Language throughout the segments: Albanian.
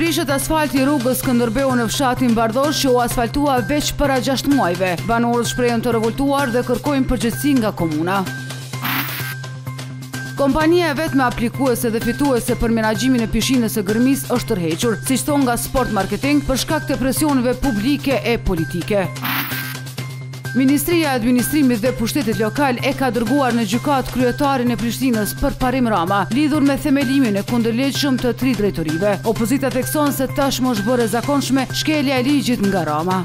Prishet asfalti i rrugës Skënderbeu në fshatin Bardhosh që u asfaltua veç para 6 muajve. Banorët shprehen të revoltuar dhe kërkojnë përgjegjësi nga komuna. Kompania e vetme aplikuese dhe fituese për menaxhimin e pishinës së Gërmisë është tërhequr, siç thonë nga Sport Marketing, për shkak të presioneve publike e politike. Ministria e Administrimit dhe Pushtetit Lokal e ka dërguar në gjykatë kryetarin e Prishtinës Përparim Rama, lidhur me themelimin e kundërligjshëm të tri drejtorive. Opozita thekson se tashmë është bërë e zakonshme shkelja e ligjit nga Rama.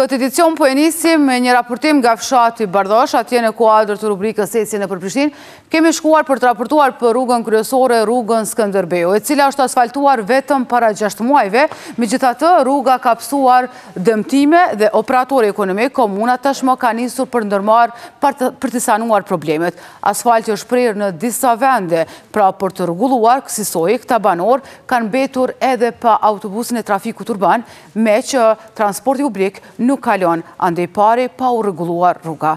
Këtë edicion po e nisim me një raportim nga fshati Bardhosh, atje në kuadër të rubrikës Ecje nëpër Prishtinë. Kemi shkuar për të raportuar për rrugën kryesore rrugën Skënderbeu, e cila është asfaltuar vetëm para 6 muajve, megjithatë rruga ka pësuar dëmtime dhe operatori ekonomik, komuna tashmë ka nisur për ndërmarrë për t'i sanuar problemet. Asfalti është prerë në disa vende, pra për të rregulluar kësisoj, këta banorë kanë mbetur edhe pa autobusin e trafikut urban, meqë transporti publik nuk kalon, andejpari pa u rregulluar rruga.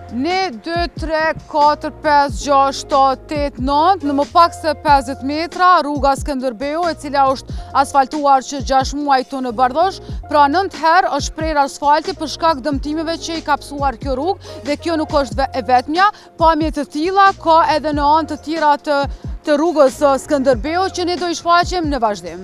Një, dy, tre, katër, pesë, gjashtë, shtatë, tetë, nëntë, në më pak se 50 metra, rruga Skënderbeu, e cila është asfaltuar që gjashtë muaj tu në Bardhosh, pra nëntë herë është prerë asfalti për shkak dëmtimeve që i ka pësuar kjo rrugë, dhe kjo nuk është e vetmja, pamje të tilla, ka edhe në anë të tjera të rrugës Skënderbeu, që ne do i shfaqim në vazhdim.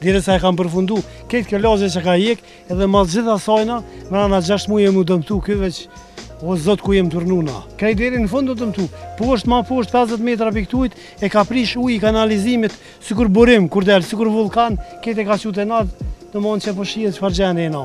Derisa e kanë përfundu Krejt kjo lagje çka ka hjek Edhe ma gjithë asajna Mrena gjashtë mujve mu dëmtu Kjo veç O zot ku jem tu rrnu na Krejt deri në fund u dëmtu Poshtë ma poshtë 50 metra prej këtujt E ka prish uji i kanalizimit Sikur burim kur del Sikur vullkan Krejt e ka qu te na Domethënë qe po shihe çfarë gjendje e na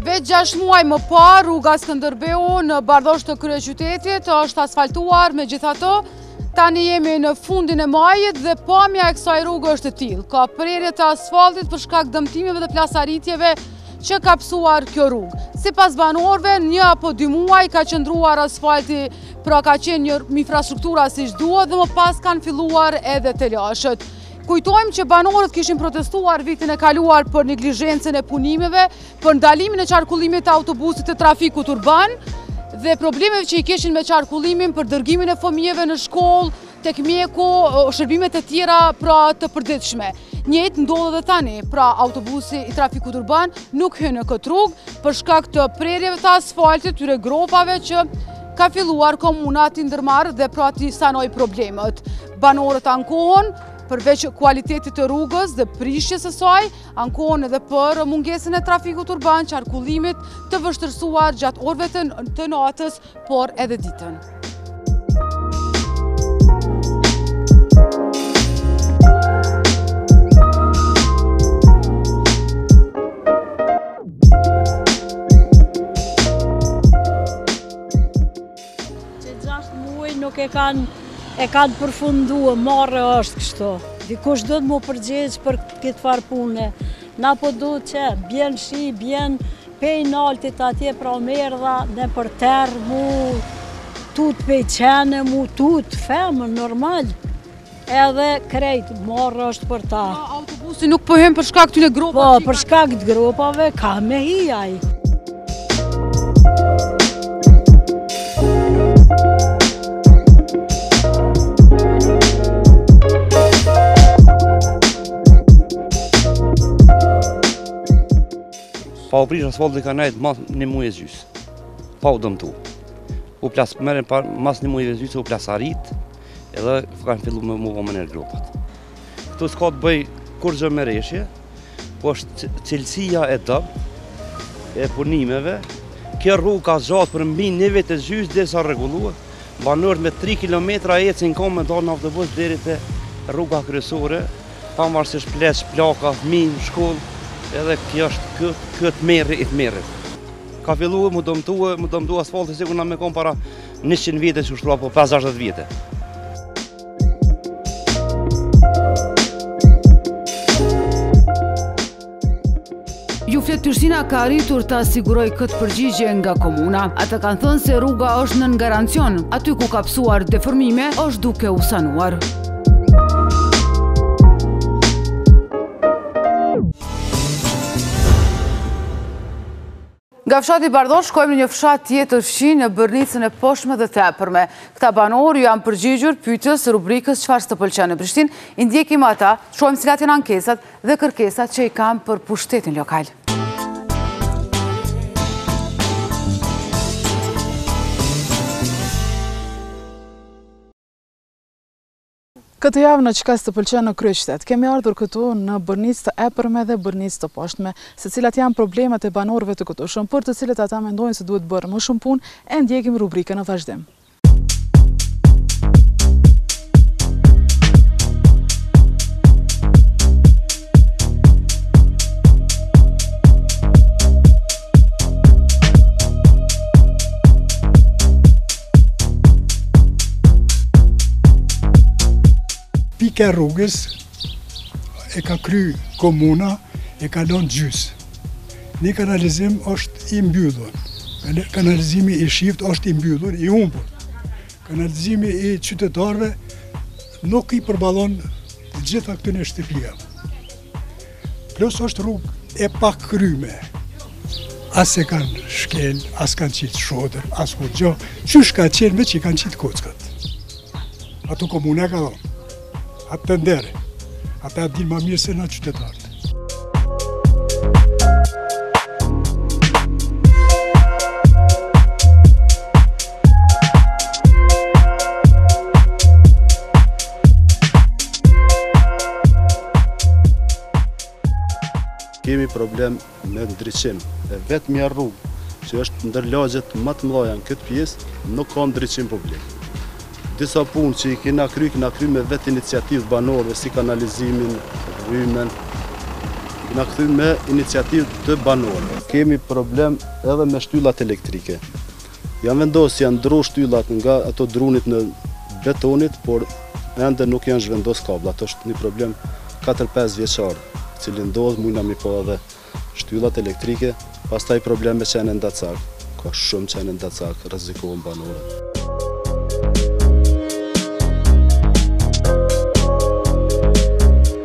Veç gjashtë muaj më parë, rruga Skënderbeu në Bardhosh të kryeqytetit është asfaltuar megjithatë, tani jemi në fundin e majit dhe pamja e kësaj rrugë është e tillë. Ka prerje të asfaltit për shkak dëmtimeve dhe plasaritjeve që ka pësuar kjo rrugë. Sipas banorëve, një apo dy muaj ka qëndruar asfalti, pra ka qenë një infrastrukturë siç duhet dhe më pas kanë filluar edhe telashet. Kujtojmë që banorët kishin protestuar vitin e kaluar për neglizhencën e punimeve, për ndalimin e qarkullimit të autobusit të trafikut urban, dhe problemeve që i kishin me qarkullimin për dërgimin e fëmijeve në shkollë, tek mjeku, shërbimet e tjera pra të përditshme. Njëjtë ndodh dhe tani, pra autobusi i trafikut urban nuk hyn në këtë rrugë për shkak të prerjeve të asfaltit, tyre gropave që ka filluar komuna t'i ndërmarrë dhe pra t'i sanojë problemet. Banorët ankohen përveç kualitetit të rrugës dhe prishjes së saj, ankohen edhe për mungesën e trafikut urban, qarkullimit të vështirësuar gjatë orëve të natës, por edhe ditën. Qe gjashtë muaj nuk e kanë, e kanë përfundu, marre është kështu. Dikush duhet m'u përgjegj për këtë farë pune. Na po du që bjen shi, bjen pej naltit atje pra me ardh edhe për terr m'u tut pej qenve, m'u tut fëmija, normal. Edhe krejt marre është për ta. Po, autobusi nuk po hin për shkak të gropave? Po, për shkak të gropave, kah me hi aj. Pa u prish asfalti ka nejt as një muj e gjysë. Pa u dëmtu. U plas, për herën e parë, mas një muj e gjysë u plasarit. edhe kanë fillu me u vu mandej gropat. Këtu s'ka të bëjë kurgjë me reshje, po është cilësia e dobët e punimeve, kjo rrugë ka zgjat për mbi një vjet e gjysë derisa u rregullu, banorët me 3 km ecën n'kamë me dalë në autobus deri te rruga kryesore, pa marrë parasysh pleq, plaka, fmi, shkollë, edhe kjo është tmerr i tmerrit. Ka fillu m'u dëmtu e m'u dëmtu asfalti, sikur me konë para Njëqind vite që u shtrua, po pesë gjashtdhet vite. Ju flet Prishtina ka arritur ta sigurojë këtë përgjigje nga komuna. Ata kanë thënë se rruga është nën garancion, aty ku ka pësuar deformime, është duke u sanuar. Nga fshati Bardhosh shkojmë në një fshat tjetër fqinj në Bërnicën e Poshtme dhe të Epërme. Këta banorë iu janë përgjigjur pyetjes së rubrikës Çfarë s'të pëlqen në Prishtinë, i ndjekim ata, shohim cilat janë ankesat dhe kërkesat që i kanë për pushtetin lokal. Këtë javë në Çka s'të pëlqen në Kryeqytet, kemi ardhur këtu në Bërnicë të Epërme dhe Bërnicë të Poshtme, se cilat janë problemet e banorëve të këtushëm, për të cilat ata mendojnë se duhet bërë më shumë punë, e ndjekim rubrikën në vazhdim. Pika rrugës e ka kry komuna, e ka lonë gjysë. Ni kanalizim është i mbyllur, kanalizimi i shift është i mbyllur, i humbur. Kanalizimi i qytetarëve nuk i përballon gjitha këtyne shtëpia. Plus është rrugë e pakryme. As s'e kanë shkel, as kanë qitë shodër, as kurgjo. Qysh ka qenë veç i kanë qitë kockat. Atë komuna e ka dhonë atë tenderin. Ata e dinë ma mirë se na qytetarët. Kemi problem me ndriçim. E vetmja rrugë që është ndër lagjet ma të mdhaja në këtë pjesë, nuk ka ndriçim publik. Disa punë që i kena kry, kena kry me vetiniciativë t'banorëve si kanalizimin, rrymen, kena kry me iniciativë të banorëve. Kemi problem edhe me shtyllat elektrike. Janë vendosë, janë ndru shtyllat nga ato drunit në betonit, por ende nuk janë zhvendosë kabllat. është një problem 4-5 vjeçar, i cili ndodhë, mujna me pa edhe shtyllat elektrike, pastaj problem me qen ndacakë. Ka shumë qen ndacakë, rrezikohen banorët.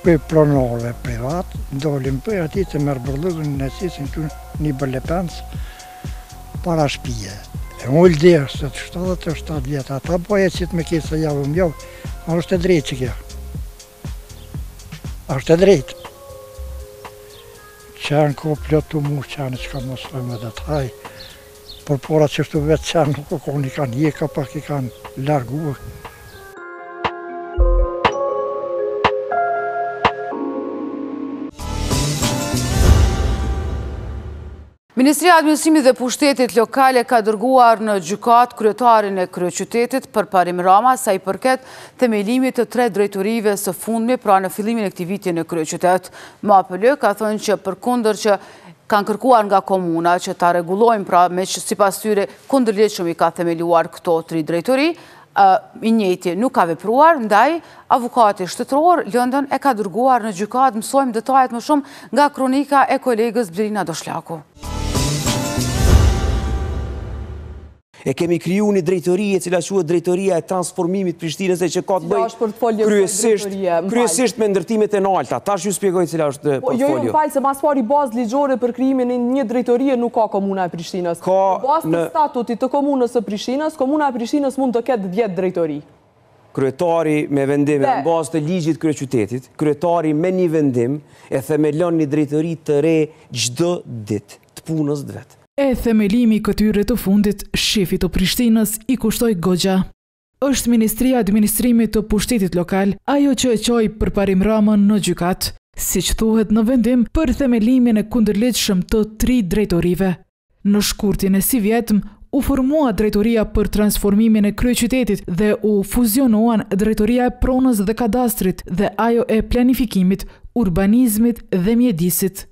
Për pronarë privat, dolin për aty të merë bërllogun në si si në të një bërlepens para shpije. E më ullë dhe është të shtatë të shtatë vjet, ata po e qitë me kisa javë më javë, a është e drejtë kjo. A është e drejtë. Qenë ko plot tu mu, qenë që ka mos rëmë dhe të hajë, por pra këtu vetë qenë nuk u konë, i kanë hjeka pak, i kanë largu. Ministria e Administrimit dhe Pushtetit Lokal ka dërguar në gjykatë kryetarin e kryeqytetit Përparim Rama sa i përket themelimit të tre drejtorive së fundmi pra në fillimin e këtij viti në kryeqytet. MAPL ka thënë që përkundër që kanë kërkuar nga komuna që ta rregullojnë, pra meqë sipas tyre kundërligjshëm i ka themeluar këto tri drejtori, i njëjti nuk ka vepruar, ndaj avokati shtetëror lëndën e ka dërguar në gjykatë, mësojmë detajet më shumë nga kronika e koleges Blerina Doshlaku. E kemi kriju një drejtori e cila quhet drejtoria e transformimit Prishtinës që ka të bëjë kryesisht me ndërtimet e nalta. Tash ju spjegoj cila është po, portfolio. Jo, jo, më fal, së pari bazë ligjore për krijimin e një drejtorie nuk ka komuna e Prishtinës. Ka në... Bazë të statutit të komunës së Prishtinës, komuna e Prishtinës mund të ketë 10 drejtori. Kryetari me vendim, në bazë të ligjit të kryeqytetit, kryetari me një vendim e themelon një drejtori të re çdo ditë të punës së vet. E themelimi i këtyre të fundit shefit të Prishtinës i kushtoi goxha. Është Ministria e Administrimit të Pushtetit Lokal ajo që e çoi Përparim Ramën në gjykatë, siç thuhet në vendim për themelimin e kundërligjshëm të tri drejtorive. Në shkurtin e sivjetmë, u formua Drejtoria për Transformimin e Kryeqytetit dhe u fuzionuan Drejtoria e Pronës dhe Kadastrit dhe ajo e Planifikimit, Urbanizmit dhe Mjedisit.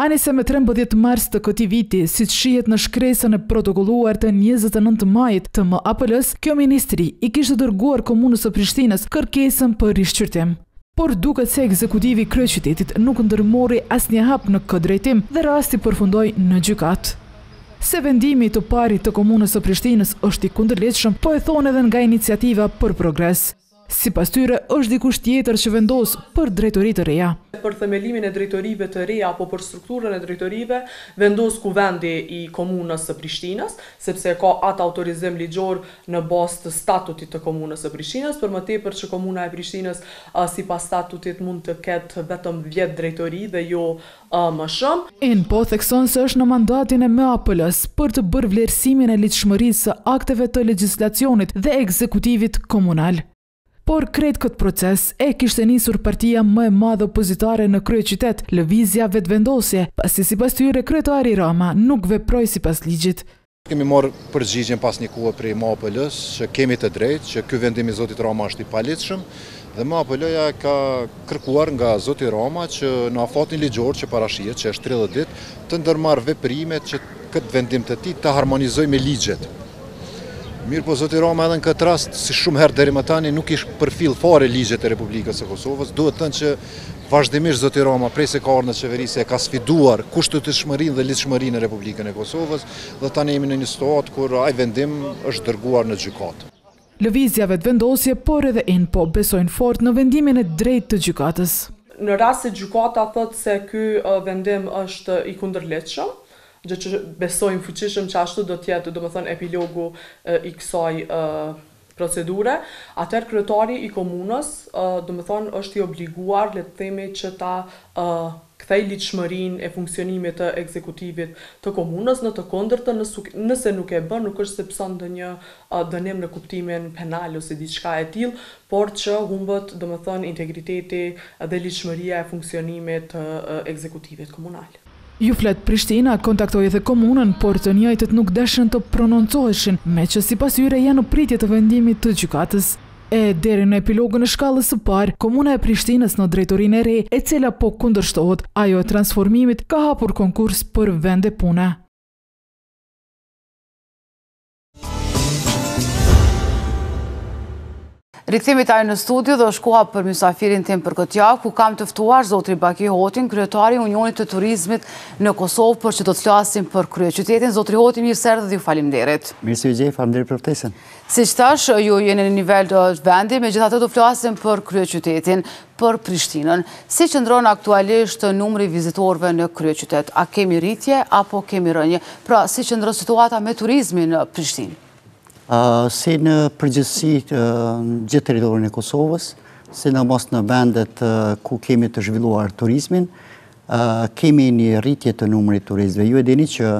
Anise më trembëdhjetë mars të këtij viti, siç shihet në shkresën e protokolluar të njëzet e nëntë majit të MAPL-së, kjo ministri i kishte dërguar Komunës së Prishtinës kërkesën për rishqyrtim. Por duket se ekzekutivi i kryeqytetit nuk ndërmori asnjë hap në këtë drejtim dhe rasti përfundoi në gjykatë. Se vendimi i të parit të Komunës së Prishtinës është i kundërligjshëm po e thonë edhe nga Iniciativa për Progres. Sipas tyre është dikush tjetër që vendos për drejtori të reja. Për themelimin e drejtorive të reja apo për strukturën e drejtorive vendos Kuvendi i Komunës së Prishtinës, sepse e ka atë autorizim ligjor në bazë të statutit të Komunës së Prishtinës, për më tepër që Komuna e Prishtinës sipas statutit mund të ketë vetëm dhjetë drejtori dhe jo më shumë. INPO thekson se është në mandatin e MAPL-së për të bërë vlerësimin e ligjshmërisë së akteve të legjislacionit dhe ekzekutivit komunal. Por krejt këtë proces e kishte nisur partia më e madhe opozitare në kryeqytet, Lëvizja Vetëvendosje, pasi sipas tyre kryetari Rama nuk veproi sipas ligjit. Kemi marrë përgjigjen pas një kohe prej MAPL-së që kemi të drejtë, që ky vendim i zotit Rama është i paligjshëm dhe MAPL-ja e ka kërkuar nga zoti Rama që në afatin ligjor që parashihet, që është tridhjetë ditë, të ndërmarrë veprimet që këtë vendim të tij ta harmonizojë me ligjet. Mirëpo zoti Rama edhe në këtë rast, si shumë herë deri më tani, nuk i përfill fare ligjet e Republikës së Kosovës. Duhet thënë që vazhdimisht zoti Rama, prej se ka ardhur në qeverisje e ka sfiduar kushtetutshmërinë dhe ligjshmërinë në Republikën e Kosovës dhe tani jemi në një situatë kur ai vendim është dërguar në gjykatë. Lëvizja Vetëvendosje por edhe INPO besojnë fort në vendimin e drejtë të gjykatës. Në rast se gjykata thotë se ky vendim është i kundërligjshëm, gjë që besojmë fuqishëm që ashtu do të jetë domethënë epilogu i kësaj procedure, atëherë kryetari i komunës domethënë është i obliguar le të themi që ta kthejë ligjshmërinë e funksionimit të ekzekutivit të komunës, në të kundërtën nëse nuk e bën nuk është se pëson ndonjë dënim në kuptimin penal ose diçka e tillë, por që humbët domethënë integriteti dhe ligjshmëria e funksionimit të ekzekutivit komunal. Ju flet Prishtina kontaktoi edhe komunën, por të njëjtët nuk deshën të prononcoheshin, meqë sipas tyre janë në pritje të vendimit të gjykatës. e deri në epilogën e shkallës së parë, Komuna e Prishtinës në drejtorinë e re, e cila po kundërshtohet, ajo e transformimit, ka hapur konkurs për vende pune. Rikthehemi tani në studio dhe është koha për mysafirin tim për këtë javë, ku kam të ftuar zotri Baki Hotin, kryetari i Unionit të Turizmit në Kosovë, por që do të flasim për kryeqytetin. Zotri Hoti, mirë se erdhe dhe ju falimderit. Mirë se ju gjej, falimderit për ftesën. Siç thashë, ju jeni në nivel vendi, megjithatë do flasim për kryeqytetin, për Prishtinën. Si qëndron aktualisht numri i vizitorëve në kryeqytet? A kemi rritje apo kemi rënie? Pra, si qëndron situata me turizmin në Prishtinë? si në përgjithësi gjithë territorin e Kosovës, sidomos në vendet ku kemi të zhvilluar turizmin, Kemi një rritje të numrit turistëve. Ju e dini që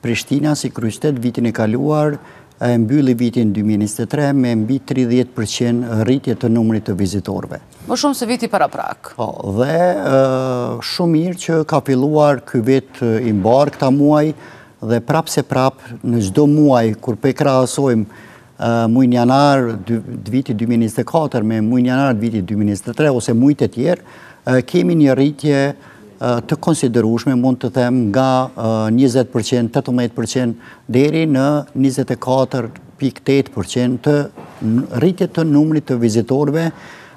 Prishtina si kryeqytet vitin e kaluar e mbylli vitin 2023 me mbi 30% rritje të numrit të vizitorëve. Më shumë se viti paraprak. Po, dhe shumë mirë që ka filluar ky vit i mbarë këta muaj dhe prapëseprapë në çdo muaj kur po e krahasojmë muajin janar të vitit 2024 me muajin janar të vitit 2023 ose muajt e tjerë, kemi një rritje të konsiderueshme, mund të them nga 20%, 18% deri në 24.8% të rritje të numrit të vizitorëve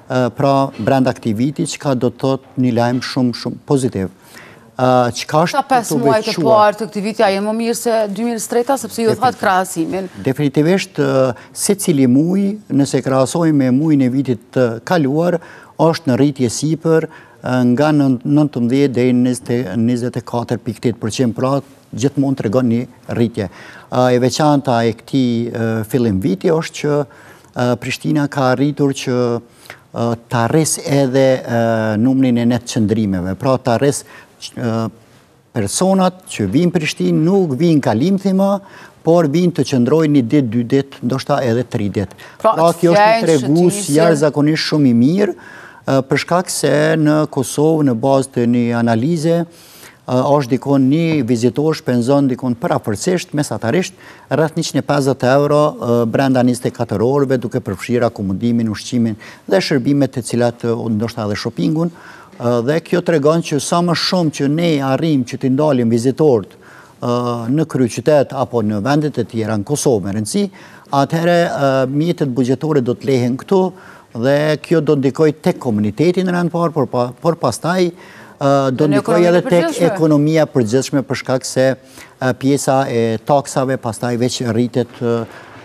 pra brenda këtij viti, çka do të thotë një lajmë shumë shumë pozitiv. Pra pesë muajt e parë të këtij viti janë më mirë se 2023, sepse ju thatë krahasimin? Definitivisht, secili muaj, nëse krahasojmë me muajin e vitit të kaluar, është në rritje sipër nga 19 deri 24.8%, pra gjithmonë tregon një rritje. E veçanta e këtij fillimviti është që Prishtina ka arritur që ta rrisë edhe numrin e netëqëndrimeve, pra ta rrisë personat që vijnë në Prishtinë nuk vijnë kalimthi më, por vijnë të qëndrojnë një ditë, dy ditë, ndoshta edhe tri ditë. Pra, pra kjo është një tregues jashtëzakonisht shumë i mirë, për shkak se në Kosovë, në bazë të një analize, është dikund një vizitor shpenzon dikund përafërsisht, mesatarisht, rreth 150 euro brenda 24 orëve duke përfshirë akomodimin, ushqimin dhe shërbimet të cilat ndoshta edhe shoppingun, dhe kjo tregon që sa më shumë që ne arrijmë që t'i ndalim vizitorët në kryeqytet apo në vendet e tjera, në Kosovë me rëndësi, atëherë mjetet buxhetore do të lihen këtu dhe kjo do ndikojë tek komuniteti në rend parë, por pastaj do ndikojë edhe tek ekonomia e përgjithshme për shkak se pjesa e taksave pastaj veç rritet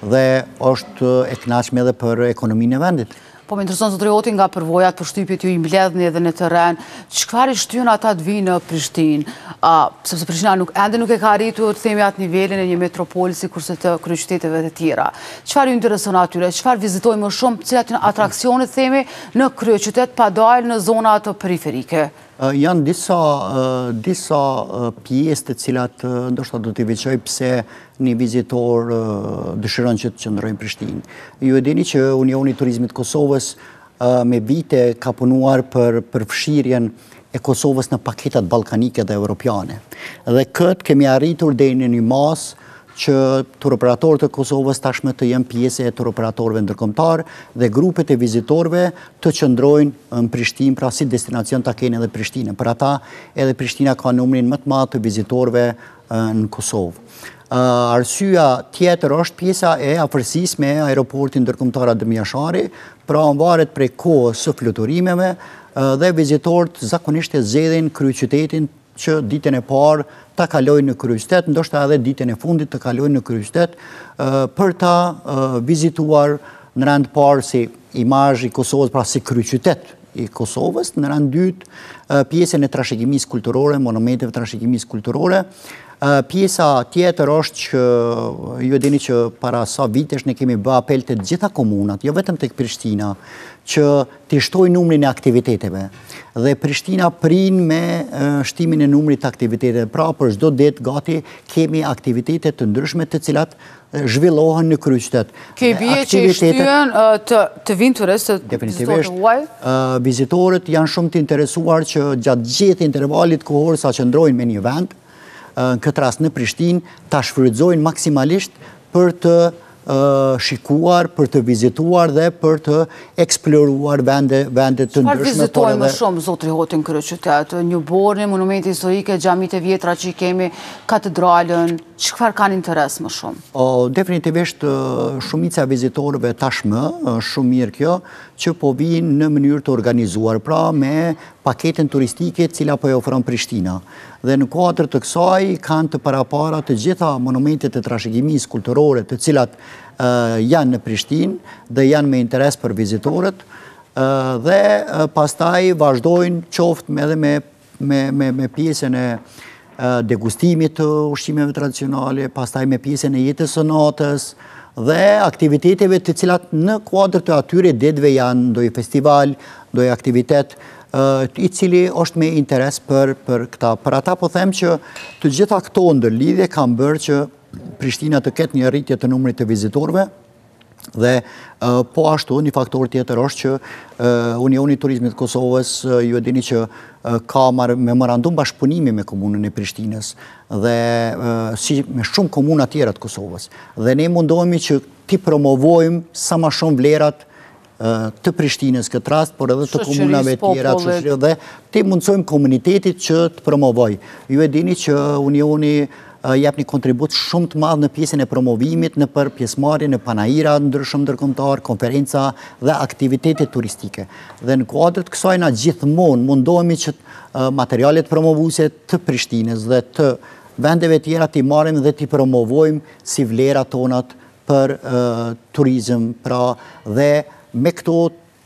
dhe është e knaqshme edhe për ekonominë e vendit. Po më intereson zotëri Hoti nga përvojat, përshtypjet ju i mbledhni edhe në terren, çfarë i shtyn ata të vijnë në Prishtinë? Sepse Prishtina nuk ende nuk e ka arritur të themi atë nivelin e një metropoli sikurse të kryeqyteteve të tjera. Çfarë ju intereson atyre? Çfarë vizitojnë më shumë cilat janë atraksionet të themi në kryeqytet pa dalë në zonat periferike? Janë disa, disa pjesë të cilat ndoshta do t'i veçoj pse një vizitor dëshiron që të qëndrojë në Prishtinë. Ju e dini që Unioni i Turizmit të Kosovës me vite ka punuar për përfshirjen e Kosovës në paketat balkanike dhe evropiane. Dhe këtë e kemi arritur deri në një masë që turoperatorët e Kosovës tashmë të jenë pjesë e turoperatorëve ndërkombëtarë dhe grupet e vizitorëve të qëndrojnë në Prishtinë, pra si destinacion ta kenë edhe Prishtinën. Për ata, edhe Prishtina ka numrin më të madh të vizitorëve në Kosovë. Arsyeja tjetër është pjesa e afërsisë me aeroportin ndërkombëtar Adem Jashari, pra varet prej kohës së fluturimeve dhe vizitorët zakonisht e zgjedhin kryeqytetin që ditën e parë ta kalojnë në kryeqytet, ndoshta edhe ditën e fundit ta kalojnë në kryeqytet, për ta vizituar në rend parë si imazh i Kosovës, pra si kryeqytet i Kosovës, në rend dytë pjesën e trashëgimisë kulturore, monumenteve të trashëgimisë kulturore, pjesa tjetër është që ju e dini që para sa vitesh ne kemi bë apel te të gjitha komunat, jo vetëm tek Prishtina, që ta shtojë numrin e aktiviteteve dhe Prishtina prin me shtimin e numrit të aktiviteteve. Pra, për çdo ditë gati kemi aktivitete të ndryshme të cilat zhvillohen në kryeqytet. Që i bje që i shtyn të vijnë të rësë të vizitorët e huaj? Vizitorët janë shumë të interesuar që gjatë gjithë intervalit kohor sa qëndrojnë me një vend, në këtë rast në Prishtinë, ta shfrytëzojnë maksimalisht për të shikuar, për të vizituar dhe për të eksploruar vende të ndryshme. Çfarë vizitojnë më shumë, zotri Hoti, në kryeqytet? Newborn, monumentet historike, xhamitë e vjetra që i kemi, katedralën, çfarë kanë interes më shumë? Definitivisht, shumica e vizitorëve tashmë, shumë mirë kjo, që po vijnë në mënyrë të organizuar, pra me paketën turistike të cilën po e ofron Prishtina dhe në kuadër të kësaj kanë të parapara të gjitha monumentet e trashëgimisë kulturore të cilat janë në Prishtinë dhe janë me interes për vizitorët dhe pastaj vazhdojnë qoftë edhe me pjesën e degustimit të ushqimeve tradicionale, pastaj me pjesën e jetës së natës dhe aktiviteteve të cilat në kuadër të atyre ditëve janë ndoj festival, ndoj aktivitet, i cili është me interes për këta. Për ata po them që të gjitha këto ndërlidhje kanë bërë që Prishtina të ketë një rritje të numrit të vizitorëve, Dhe po ashtu një faktor tjetër është që Unioni i Turizmit të Kosovës ju e dini që ka memorandum bashkëpunimi me komunën e Prishtinës dhe si me shumë komuna tjera të Kosovës. Dhe ne mundohemi që t'i promovojmë sa ma shumë vlerat të Prishtinës këtë rast, por edhe të komunave tjera dhe t'i mundësojmë komunitetit që të promovojë. Ju e dini që Unioni jep një kontribut shumë të madh në pjesën e promovimit, nëpër pjesëmarrje në panaire të ndryshëm ndërkombëtar, konferenca dhe aktivitete turistike. Dhe në kuadër të kësajna gjithmonë mundohemi që materialet promovuse të Prishtinës dhe të vendeve tjera t'i marrim dhe t'i promovojmë si vlera tonat për turizëm, pra dhe me këto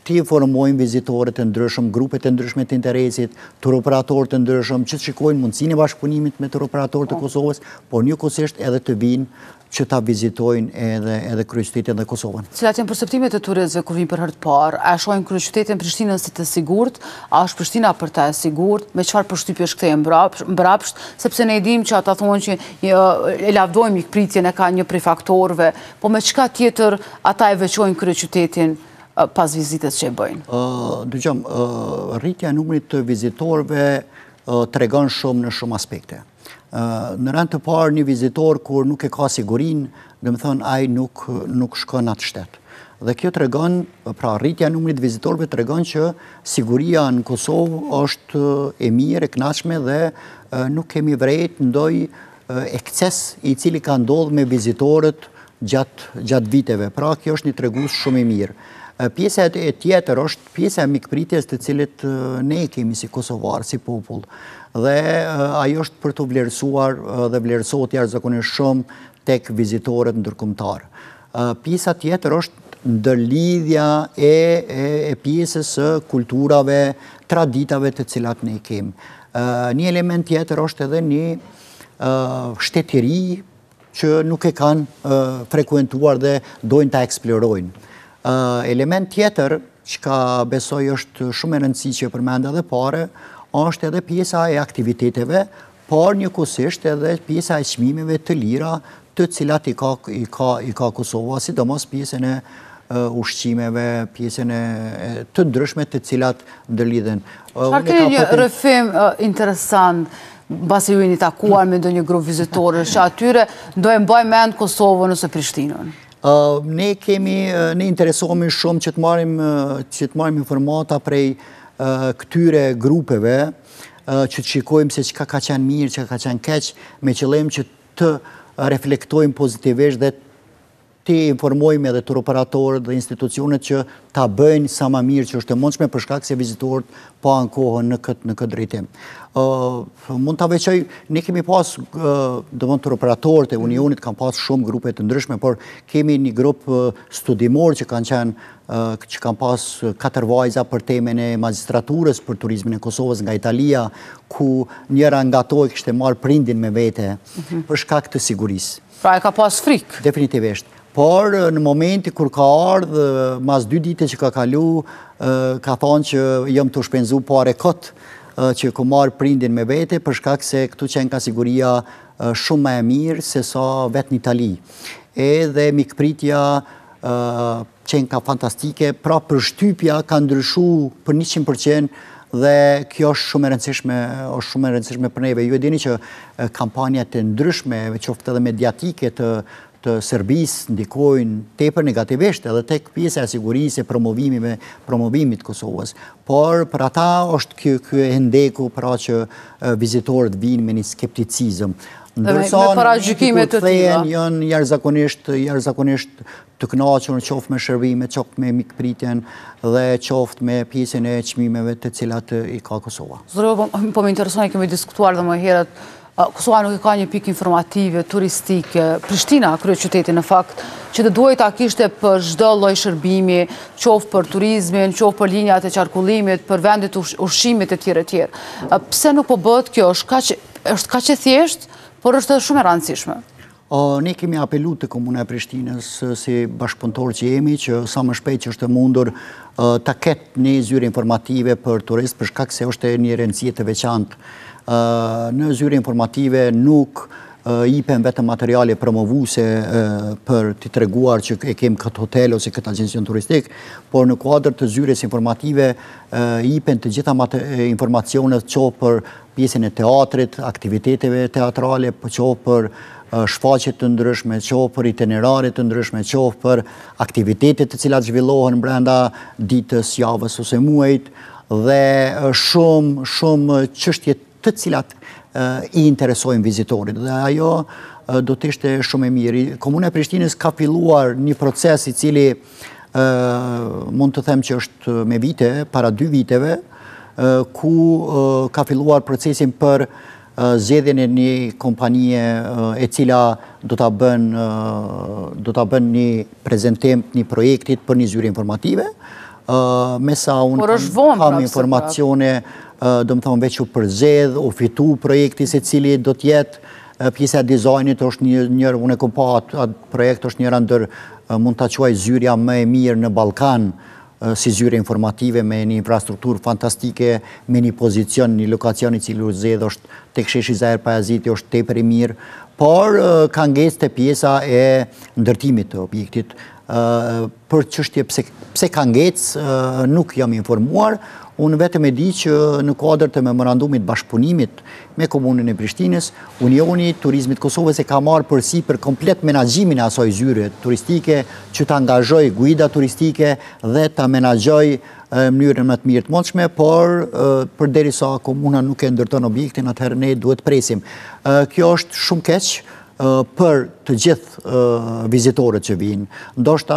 t'i informojmë vizitorët e ndryshëm, grupet e ndryshme të interesit, turoperatorët e ndryshëm, që të shikojnë mundësinë e bashkëpunimit me turoperatorët e Kosovës, por njëkohësisht edhe të vijnë që ta vizitojnë edhe, edhe kryeqytetin dhe Kosovën. Cilat janë perceptimet e turistëve kur vijnë për herë të parë? A e shohin kryeqytetin Prishtinën si të sigurt? A është Prishtina për ta e sigurt? Me çfarë përshtypjesh kthehen mbrapsht? Sepse ne e dimë që ata thonë që Jo, e lavdojmë mikpritjen e ka një prej faktorëve, po me çka tjetër ata e veçojnë kryeqytetin pas vizitës që e bëjnë? Dëgjoni, rritja e numrit të vizitorëve tregon shumë në shumë aspekte. Në rend të parë një vizitor kur nuk e ka sigurinë, domethënë, ai nuk shkon në atë shtet. Dhe kjo tregon, pra rritja e numrit të vizitorëve tregon që Siguria në Kosovë është e mirë, e kënaqshme dhe nuk kemi vërejt ndoj ekces i cili ka ndodh me vizitorët gjatë viteve. Pra, kjo është një tregues shumë i mirë. Pjesa tjetër është pjesa e mikpritjes të cilën ne e kemi si kosovarë, si popull. Dhe ajo është për t'u vlerësuar dhe vlerësohet jashtëzakonisht shumë tek vizitorët ndërkombëtarë. Pjesa tjetër është ndërlidhja e, e, e pjesës së kulturave, traditave të cilat ne kemi. Një element tjetër është edhe një shtet i ri që nuk e kanë frekuentuar dhe dojnë ta eksplorojnë. Element tjetër, që ka besoj është shumë me rëndësi që përmenda edhe parë, është edhe pjesa e aktiviteteve, por njëkohësisht edhe pjesa e çmimeve të lira të cilat i ka, i ka, i ka Kosova, sidomos pjesën e ushqimeve, pjesën e të ndryshme të cilat ndërlidhen. A keni një rrëfim interesant, pasi ju jeni takuar me ndonjë grup vizitorësh, që ata do e mbajnë mend Kosovën ose Prishtinën? Ne kemi, ne interesohemi shumë që të marrim, që të marrim informata prej këtyre grupeve, që të shikojmë se çka ka qenë mirë, çka ka qenë keq, me qëllim që të reflektojmë pozitivisht dhe t'i informojmë edhe tur operatorët dhe institucionet që ta bëjnë sa ma mirë që është e mundshme për shkak se vizitorët pa në kohën në këtë në këtë drejtim. Mund ta veçoj, ne kemi pas, domethënë tur operatorët e unionit, kanë pas shumë grupe të ndryshme, por kemi një grup studimor që kanë qenë që kam pas katër vajza për temën e magjistraturës për turizmin e Kosovës nga Italia, ku njëra nga to e kishte marrë prindin me vete, mhm. për shkak të sigurisë. Pra e ka pas frikë? Definitivisht. Por në momentin kur ka ardhë, mas dy dite që ka kalu, ka thonë që jom tu shpenzu pare kot, që kom marrë prindin me vete, për shkak se këtu qenka siguria shumë ma e mirë, se sa vetë në Itali. Edhe mikëpritja, qenka fantastike, pra përshtypja ka ndryshu për 100% dhe kjo është shumë e rëndësishme, është shumë e rëndësishme për neve. Ju e dini që kampanjat e ndryshme, e qoftë edhe mediatike të të Serbisë, ndikojnë tepër negativisht edhe tek pjesa e sigurisë e promovimit të Kosovës. Por pra ai është ky ky hendeku pra që vizitorët vijnë me një skepticizëm. Ndërsa me paragjykime të tilla. Janë jashtëzakonisht jashtëzakonisht të kënaqur qoftë me shërbime, qoftë me mikpritjen dhe qoftë me pjesën e çmimeve të cilat i ka Kosova. Zërë, po, po më intereson e kemi diskutuar dhe më herët Kosova nuk e ka një pikë informative, turistike, Prishtina, kryeqyteti në fakt, që të duhej ta kishte për çdo lloj shërbimi, qoftë për turizmin, qoftë për linjat e qarkullimit, për vendet e ushqimit e tjere tjere. Pse nuk po bëhet kjo, është kaq e thjeshtë, por është shumë e rëndësishme. Ne kemi apelu te Komuna e Prishtinës, si bashkëpunëtorë që jemi, që sa më shpejt që është e mundur, të ketë një zyre informative për turistë, për shkak se është e një rëndësie të veçantë. Në zyre informative nuk ipen vetëm materiale promovuese për të treguar që e kem këtë hotel ose këtë agjencion turistik, por në kuadër të zyres informative ipen të gjitha informacionet qoftë për pjesën e teatrit, aktiviteteve teatrale, qoftë për shfaqje të ndryshme, qoftë për itinerare të ndryshme, qoftë për aktivitetet të cilat zhvillohen brenda ditës, javës ose muajit dhe shumë shumë çështje të cilat i interesojnë vizitorit. Dhe ajo do të ishte shumë e mirë. Komuna e Prishtinës ka filluar një proces i cili Mund të them që është me vite, para dy viteve, ku ka filluar procesin për zgjedhjen e një kompanie e cila do ta bën një prezentim të një projektit për një zyre informative. Me sa unë kam informacione, domethonë veç u përzgjedh, u fitu projekti se cili do të jetë Pjesa e dizajnit është një njërë, unë e kom pa atë projekt është njëra ndër mund ta quaj zyrja më e mirë në Ballkan, si zyre informative me një infrastrukturë fantastike, me një pozicion, një lokacion i cili u zgjedh është tek sheshi Zahir Pajaziti, është tepër i mirë, por ka ngec te pjesa e ndërtimit të objektit, Për çështje pse ka ngec, nuk jam informuar. Unë vetëm e di që në kuadër të memorandumit të bashkëpunimit me Komunën e Prishtinës, Unioni Turizmit Kosovës e ka marrë përsipër komplet menaxhimin e asoj zyre turistike, që të angazhojë guida turistike dhe ta menaxhojë mënyrën më të mirë të mundshme, por përderisa komuna nuk e ndërton objektin, atëherë ne duhet të presim. Kjo është shumë keq, për të gjithë vizitorët që vijnë, ndoshta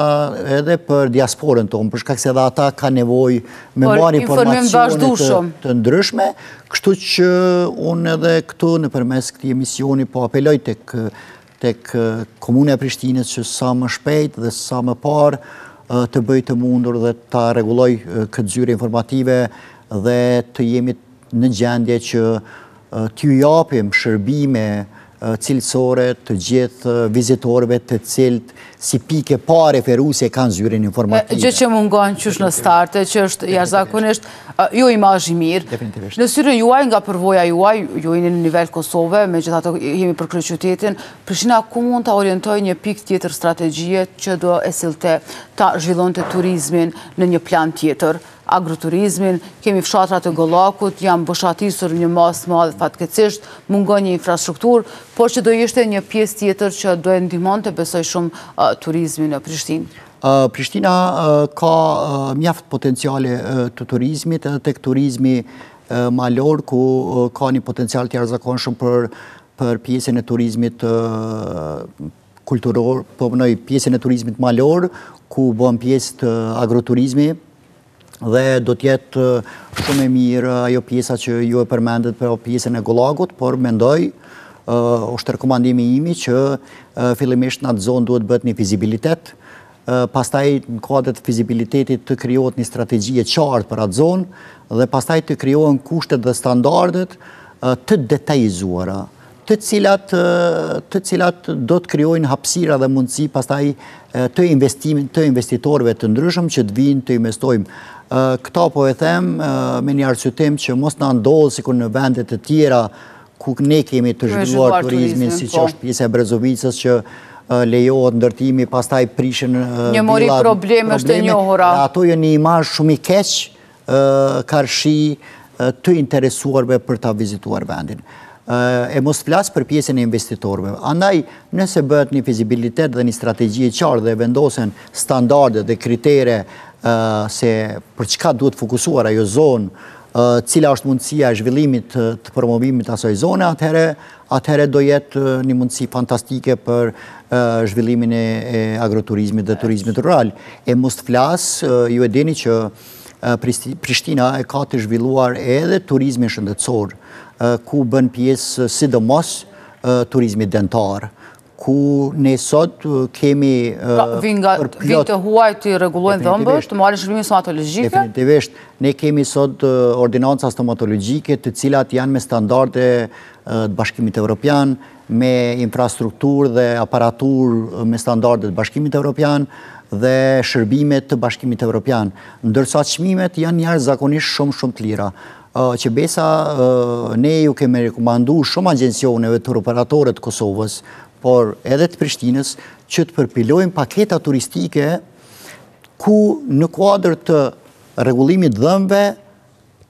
edhe për diasporën tonë, për shkak se edhe ata kanë nevojë me marrë informacione të ndryshme, kështu që unë edhe këtu nëpërmes këtij emisioni po apeloj tek Komuna e Prishtinës që sa më shpejt dhe sa më parë ta bëjë të mundur dhe ta rregullojë këtë zyre informative dhe të jemi në gjendje që t'ju japim shërbime cilësore të gjithë vizitorëve të cilët si pikë parë referuese kanë zyren informative. Gjë që mungon qysh në starte, që është jashtëzakonisht jo imazh i mirë. Në syrin juaj, nga përvoja juaj, ju jeni në nivel Kosove, megjithatë jemi për kryeqytetin, Prishtina ku mund ta orientojë një pikë tjetër strategjie që do e sillte ta zhvillonte turizmin në një plan tjetër, agroturizmin, kemi fshatrat e Gollakut, janë boshatisur një masë madhë fatkecisht, mungon një infrastrukturë, por që do ishte një pjesë tjetër që do e ndihmonte besoj shumë turizmin në Prishtinë. Prishtina ka mjaft potenciale të turizmit, edhe tek turizmi malor, ku ka një potencial të jashtëzakonshëm për pjesën e turizmit kulturor, po mendoj pjesën e turizmit malor, ku bën pjesë dhe agroturizmi, dhe do të jetë shumë e mirë ajo pjesa që ju e përmendët për pjesën e Gollakut, por mendoj është rekomandimi imi që fillimisht në atë zonë duhet të bëhet një fizibilitet, pastaj në kuadër të fizibilitetit të krijohet një strategji e qartë për atë zonë, dhe pastaj të krijohen kushtet dhe standardet të detajizuara, të cilat të cilat do të krijojnë hapësira dhe mundësi pastaj të investitorëve të ndryshëm që të vijnë të investojnë. Këtë po e them me një arsyetim që mos na ndodhë sikur në vende të tjera ku ne kemi të zhvilluar turizmin siç po. është pjesa e Brezovicës që lejohet ndërtimi, pastaj prishen një mori probleme të njohura. Ato japin një imazh shumë i keq karshi të interesuarve për ta vizituar vendin. E mos të flas për pjesën e investitorve. Andaj, nëse bëhet një fizibilitet dhe një strategji e qartë dhe vendosen standarde dhe kritere se për çka duhet fokusuar ajo zonë, cila është mundësia e zhvillimit të promovimit të asaj zone, atëhere, atëhere do jetë një mundësi fantastike për zhvillimin e agroturizmit dhe turizmit rural. E mos të flas, ju e dini që Prishtina e ka të zhvilluar edhe turizmin shëndetësor, ku bën pjesë sidomos turizmi dentar, ku ne sot kemi... Vijnë të huaj t'i rregullojnë dhëmbët, të marrin shërbime stomatologjike? Definitivisht, ne kemi sot ordinanca stomatologjike të cilat janë me standarde të bashkimit evropian, me infrastrukturë dhe aparaturë me standarde të bashkimit evropian dhe shërbime të bashkimit evropian. Ndërsa çmimet janë jashtëzakonisht shumë shumë të lira. Që besoj ne iu kemi rekomandu shumë agjencioneve turoperatore të Kosovës, por edhe të Prishtinës, që të përpilojnë paketa turistike ku në kuadër të rregullimit dhëmve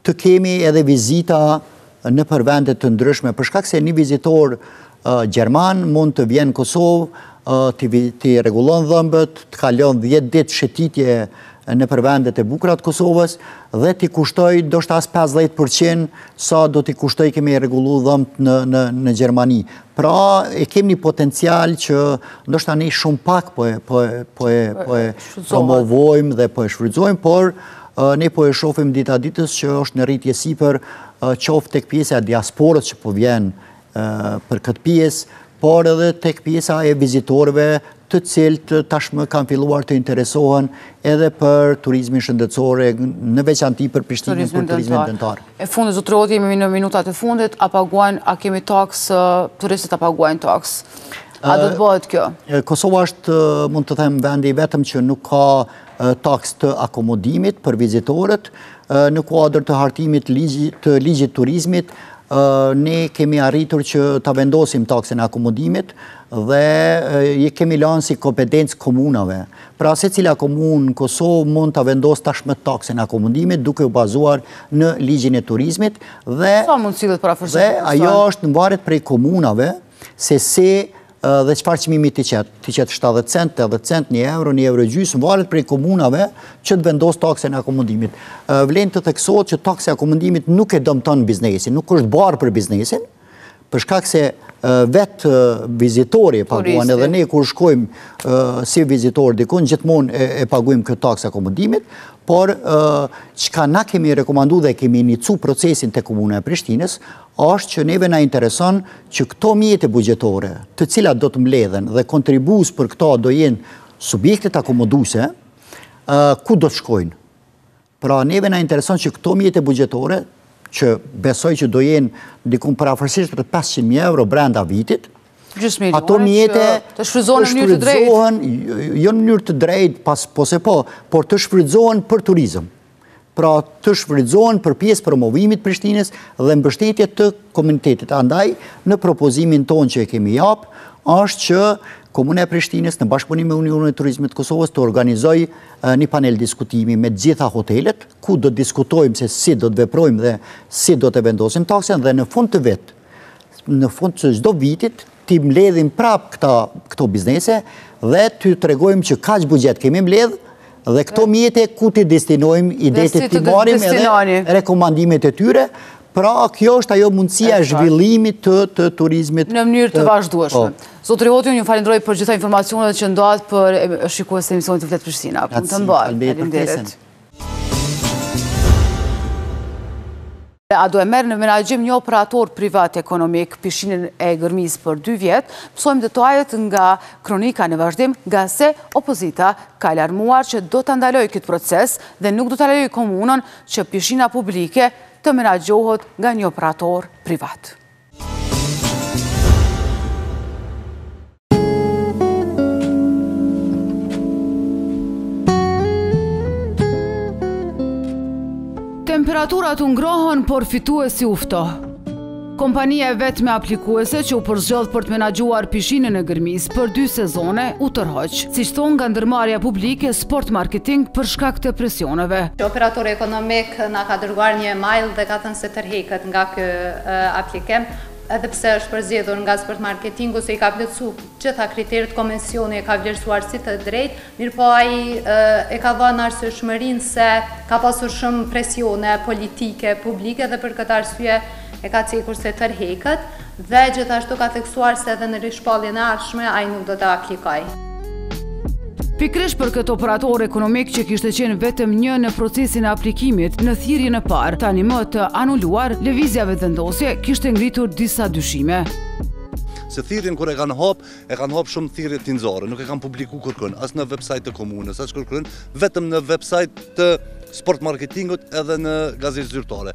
Të kemi edhe vizita nëpër vende të ndryshme, për shkak se një vizitor Gjerman mund të vjen n'Kosovë, t'i rregullon dhëmbët, të kalon 10 ditë shëtitje nëpër vendet e bukura të Kosovës, dhe t'i kushtojë ndoshta as 50% sa do t'i kushtojke me i rregullu dhëmbët në Gjermani. Pra e kemi një potencial që ndoshta ne shumë pak po e promovojmë dhe po e shfrytëzojmë, por Ne po e shofim dita ditës që është në rritje sipër, qoftë tek pjesa e diasporës që po vjen për këtë pjesë, por edhe tek pjesa e vizitorëve të cilët tashmë kanë filluar të interesohen edhe për turizmin shëndetësor e në veçanti për Prishtinën për turizmin dentar. E fundit, zotërot, jemi në minutat e fundit, a paguajnë, a kemi taksë, turistët a paguajnë taksë? A do të bëhet kjo? Kosova është, mund të them, vendi i vetëm që nuk ka taksë të akomodimit për vizitorët, në kuadër të hartimit të ligjit të turizmit, ne kemi arritur që ta vendosim taksën e akomodimit dhe i kemi lanë si kompetencë komunave. Pra secila komunë në Kosovë mund ta vendosë tashmë taksën e akomodimit duke u bazuar në ligjin e turizmit dhe ajo është nvaret prej komunave se se dhe çfarë çmimi t'i qet? T'i qet 70 cent, 80 cent, 1 euro, 1 euro e gjysmë, varet prej komunave që të vendosë taksën e akomodimit. Vlen të theksohet që taksa e akomodimit nuk e dëmton biznesin, nuk është barrë për biznesin, për shkak se vetë vizitori e paguan edhe ne kur shkojmë si vizitorë dikun, gjithmonë e paguajmë këtë taksë akomodimit, por çka na kemi rekomandu dhe kemi inicu procesin te Komuna e Prishtinës, është që neve na intereson që këto mjete buxhetore, të cilat do të mbledhen dhe kontribuues për këto do jenë subjektet akomoduese, ë ku do të shkojnë? Pra neve na intereson që këto mjete buxhetore, që besoj që do jenë dikun përafërsisht për 500.000 euro brenda vitit, Gjysmi ato mjete të shfrytëzohen në mënyrë të drejtë, jo në mënyrë të drejtë, po se po, por të shfrytëzohen për turizëm. pra të shfrytëzohen për pjesën e promovimit të Prishtinës dhe mbështetje të komunitetit. Andaj, në propozimin tonë që e kemi japë, është që Komuna e Prishtinës në bashkëpunim me Unionin e Turizmit të Kosovës të organizojë një panel diskutimi me të gjitha hotelet, ku do të diskutojmë se si do të veprojmë dhe si do ta vendosim taksën dhe në fund të vit, në fund të çdo vitit t'i mbledhim prap këta këto biznese dhe t'u tregojmë që kaq buxhet kemi mbledh dhe këto mjete ku t'i destinojmë, idetë t'i marrim edhe rekomandimet e tyre Pra, kjo është ajo mundësia e zhvillimit të, të turizmit. Në mënyrë të vazhdueshme. Po. Zotri Hoti, unë ju falënderoj për të gjitha informacionet që ndatë për shikuesit e emisionit Flet Prishtina. Punë të mbarë. Faleminderit. A do e merr në menaxhim një operator privat ekonomik pishinën e Gërmisë për dy vjet, mësojmë detajet nga kronika në vazhdim, ngase opozita ka alarmuar që do ta ndalojë këtë proces dhe nuk do ta lejojë komunën që pishina publike të menaxhohet nga një operator privat. Temperaturat u ngrohën, por fituesi u ftoh. Kompania e vetme aplikuese që u përzgjodh për të menaxhuar pishinën e Gërmisë për dy sezone u tërhoq, siç thonë nga ndërmarrja publike Sport Marketing për shkak të presioneve. Operatori ekonomik na ka dërguar një email dhe ka thënë se tërheqet nga ky aplikim, edhe pse është përzgjedhur nga Sport Marketingu se i ka plotësu gjitha kriteret, komisioni e ka vlerësuar si të drejtë, mirëpo ai e ka dhënë arsyeshmërinë se ka pasur shumë presione politike, publike dhe për këtë arsye e ka cekur se tërheqet. Dhe gjithashtu ka theksuar se edhe në rishpalljen e ardhshme ai nuk do të aplikojë. Pikërisht për këtë operator ekonomik që kishte qenë vetëm një në procesin e aplikimit në thirrjen e parë, tani më të anuluar, Lëvizja Vetëvendosje kishte ngritur disa dyshime. Se thirrjen kur e kanë hapë, E kanë hapë shumë thirrje tinëzare, nuk e kanë publiku kërkun, as në website të komunës, as kërkun, vetëm në website të sport marketingut edhe në gazetë zyrtare.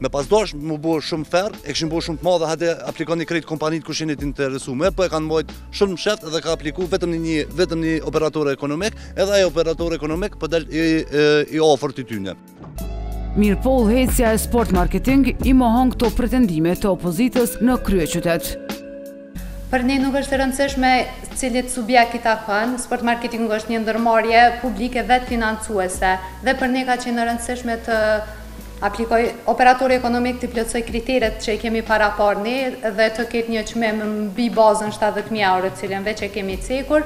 Me pas dash me bo shumë fer, e kishin bo shumë të madhe, hajde aplikoni krejt kompanitë kush jeni t'interesume, po e kanë majt shumë mshefët edhe ka apliku vetëm një, vetëm një operator ekonomik, edhe ai operator ekonomik po del i, i, i afërt i tyne. Mirëpo udhëheqësja e Sport Marketing i mohon këto pretendime të opozitës në kryeqytet. Për ne nuk është e rëndësishme cilit subjekt i takon, Sport Marketingu është një ndërmarrje publike vetëfinancuese dhe për ne ka qenë e rëndësishme të aplikojë operatori ekonomik t'i plotësojë kriteret që i kemi paraparë ne dhe të ketë një çmim mbi bazën 70.000 euro të cilën veç e kemi cekur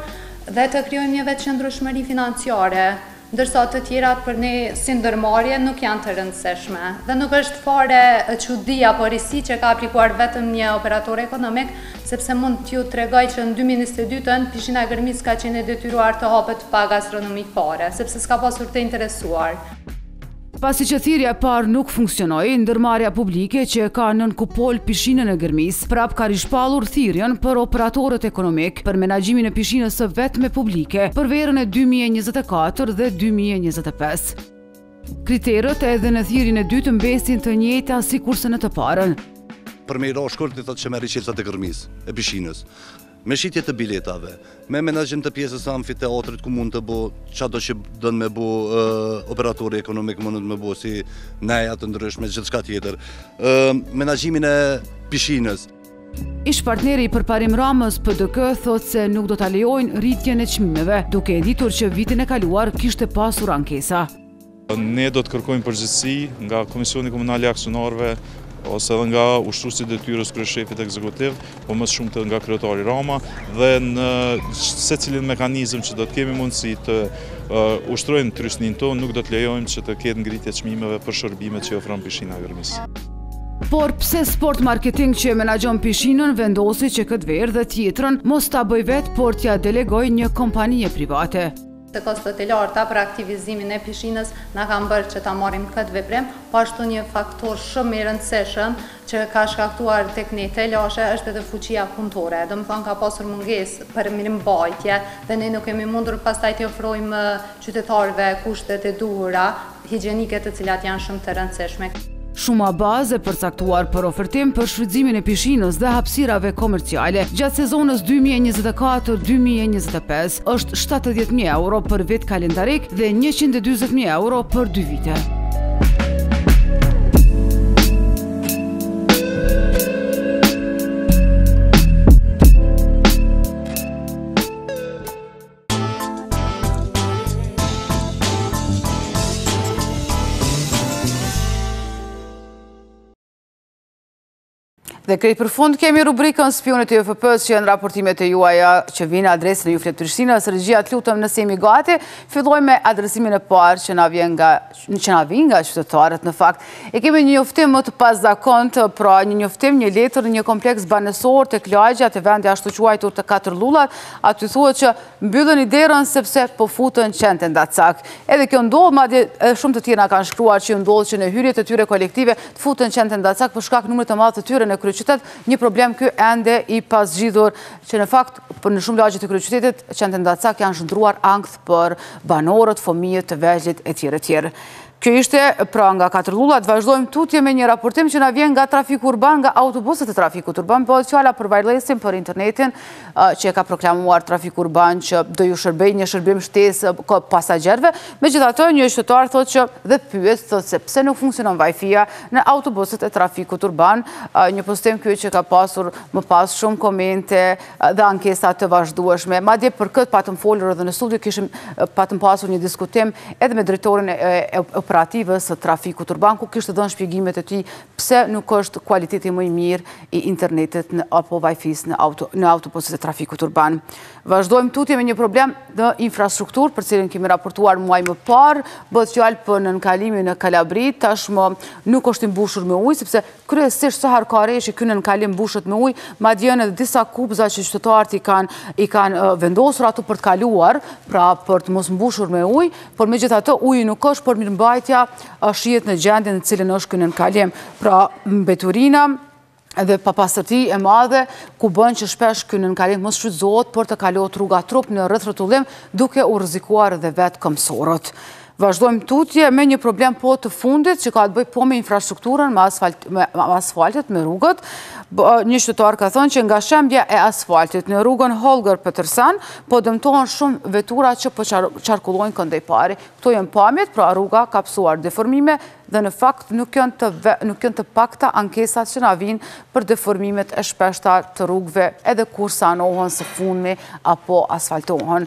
dhe të krijojmë një vetëqëndrueshmëri financiare. ndërsa të tjerat për ne si ndërmarrje nuk janë të rëndësishme. Dhe nuk është fare çudi apo risi që ka aplikuar vetëm një operator ekonomik, sepse mund t'ju tregoj që në dy mijë e njëzet e dy-tën, Pishina e Gërmisë ka qenë e detyruar të hapet pa gastronomi fare, sepse s'ka pasur të interesuar. Pasi që thirrja e parë nuk funksionoi, ndërmarrja publike që e ka nën kupolë pishinën e Gërmisë, prapë ka rishpallur thirrjen për operatorët ekonomikë për menaxhimin e pishinës së vetme publike për verën e dy mijë e njëzet e katër dhe dy mijë e njëzet e pesë. Kriteret edhe në thirrjen e dytë mbesin të njëjta sikurse në të parën. Për me i ra shkurt i thotë që merr rishqetësat e Gërmisë, e pishinës. Me shitje të biletave, me menaxhim të pjesës së amfiteatrit ku mundet me bo çkado që don me bo operatori ekonomik mundet me bo si neja të ndryshme gjithçka tjetër. Ë menaxhimin e pishinës. Ish-partneri i Përparim Ramës, PDK, thotë se nuk do ta lejojnë rritjen e çmimeve, duke e ditur që vitin e kaluar kishte pasur ankesa. Ne do të kërkojmë përgjegjësi nga Komisioni Komunal i Aksionarëve ose edhe nga ushtruesi i detyrës kryeshefit ekzekutiv, po më së shumti nga kryetari Rama dhe në secilin mekanizëm që do të kemi mundësi të uh, ushtrojmë trysninë tonë, nuk do të lejojmë që të ketë ngritje çmimeve për shërbimet që ofron pishina e Gërmisë. Por pse Sport Marketing që e menaxhon pishinën vendosi që këtë verë dhe tjetrën mos ta bëjë vetë, por t'ia delegojë një kompanie private? Se kostot e larta për aktivizimin e pishinës na kanë bërë që ta marrim këtë veprim, po ashtu një faktor shumë i rëndësishëm që ka shkaktuar tek ne telashe është edhe fuqia punëtore, domethënë ka pasur mungesë për mirëmbajtje dhe ne nuk kemi mundur pastaj t'u ofrojmë qytetarëve kushtet e duhura, higjienike të cilat janë shumë të rëndësishme. Shuma bazë e përcaktuar për ofertim për shfrytëzimin e pishinës dhe hapësirave komerciale gjatë sezonës dy mijë e njëzet e katër dy mijë e njëzet e pesë është shtatëdhjetë mijë euro për vit kalendarik dhe njëqind e dyzet mijë euro për dy vite. Dhe krejt për fund kemi rubrikën Spiunët e UFP-së që janë raportimet e juaja që vijnë në adresën e Ju flet Prishtina, regjia të lutem nëse jemi gati, filloj me adresimin e parë që na vjen nga Në që na vjen nga qytetarët në fakt. E kemi një njoftim më të pazakontë pra një njoftim një letër në një kompleks banesor te lagjja te vendi ashtuquajtur te Katër Llullat, aty thuhet që mbylleni derën sepse po futen qentë endacakë. Edhe kjo ndodh, madje shumë të tjerë na kanë shkruar që ju ndodh që në hyrjet e tyre kolektive të futen qentë endacakë për shkak të numrit të madh të tyre në kryeqytet, një problem ky ende i pazgjidhur që në fakt për në shumë lagje të kryeqytetit qentë endacakë janë shndërruar ankth për banorët, fëmijët, të vegjlit e tjera e tjera. Kjo ishte pra nga Katër Llullat, vazhdojmë tutje me një raportim që na vjen nga Trafiku Urban, nga autobusët e trafikut urban, bëhet fjala për wireless-in, për internetin, që e ka proklamuar Trafiku Urban që do ju shërbejë një shërbim shtesë pasagjerëve, megjithatë një qytetar thotë që dhe pyet, thotë se pse nuk funksionon wifi-ja në autobusët e trafikut urban, një postim ky që ka pasur më pas shumë komente, dhe ankesa të vazhdueshme. Madje për këtë patëm folur edhe në studio, kishim patëm pasur një diskutim edhe me drejtorin e operativës së trafikut urban, ku kishte dhënë shpjegimet e tij pse nuk është kualiteti më i mirë i internetit në apo wifi-së në autobusët e trafikut urban. Vazhdojmë tutje me një problem në infrastrukturë, për të cilin kemi raportuar muaj më parë, bëhet fjalë për nënkalimin në Kalabri, tashmë nuk është i mbushur me ujë, sepse Kryesisht sa herë ka reshje, ky nënkalim mbushet me ujë, madje edhe disa kubëza që qytetarët i kanë vendosur ato për të kaluar, pra për të mos mbushur me ujë, por megjithatë ujë nuk është, por mirëmbajtja shihet në gjendjen në cilën është ky nënkalim. Pra mbeturina dhe papastërti e madhe, ku bën që shpesh ky nënkalim mos shfrytëzohet, por të kalohet rruga trup në rrethrrotullim, duke u rrezikuar dhe vetë këmbësorët. Vazhdojmë tutje me një problem po të fundit që ka të bëjë po me infrastrukturën, me asfaltet, me rrugët. Një qytetar ka thënë që nga shembja e asfaltit në rrugën Holger Petersen, po dëmtohen shumë vetura që po qarkullojnë këndej pari. Këto janë pamjet, pra rruga ka pësuar deformime dhe në fakt nuk janë të pakta ankesat që na vijnë për deformimet e shpeshta të rrugëve edhe kur sanohen së fundmi apo asfaltohen.